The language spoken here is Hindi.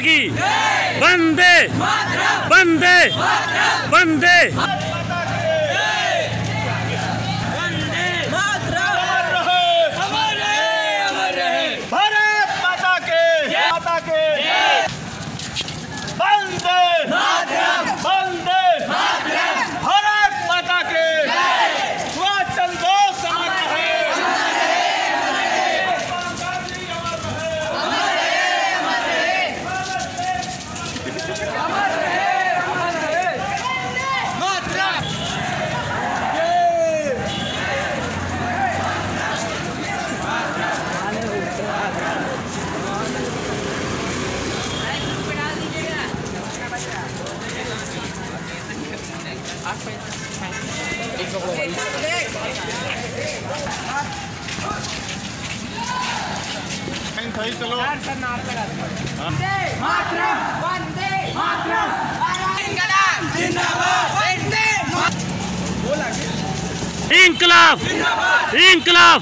की। बंदे। बंदे। वंदे सही चलो इंकलाब इंकलाब।